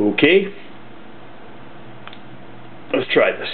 Okay. Let's try this.